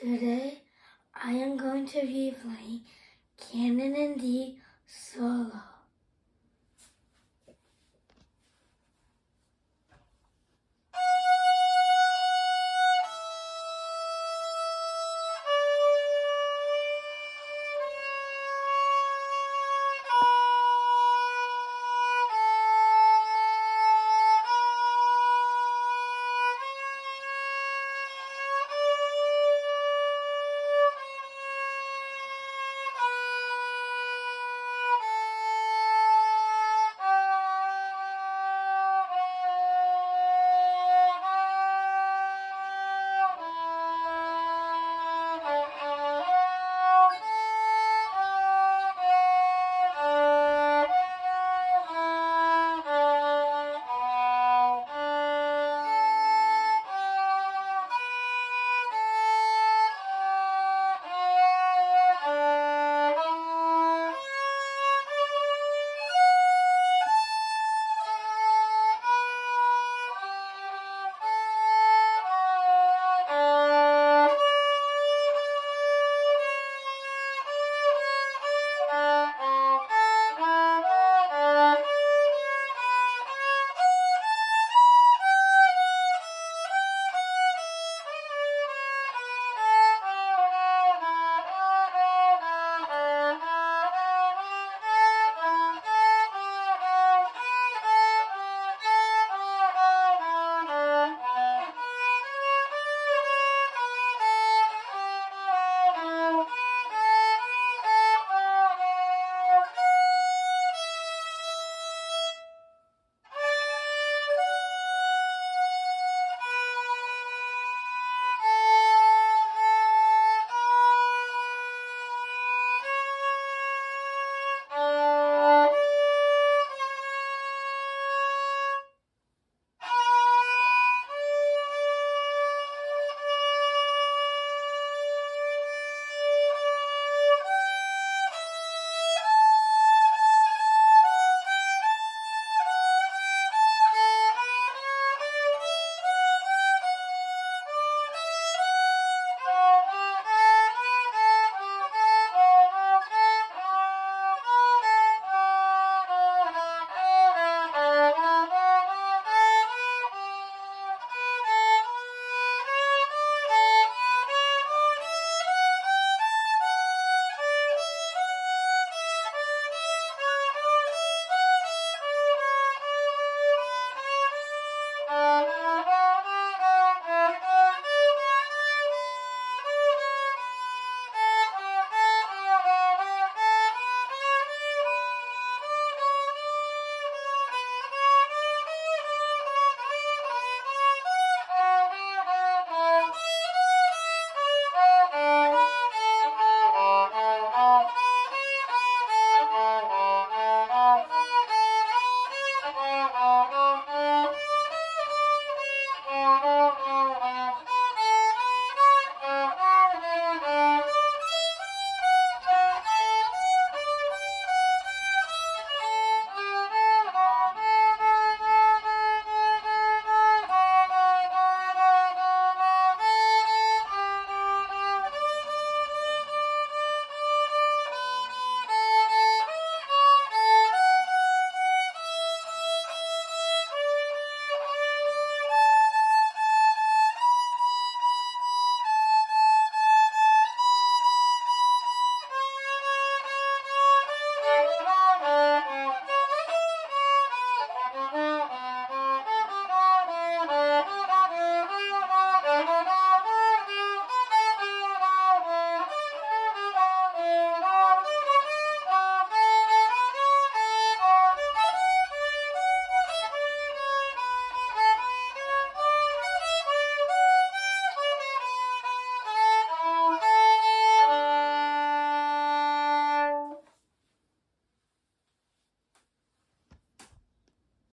Today I am going to be playing Canon and D solo.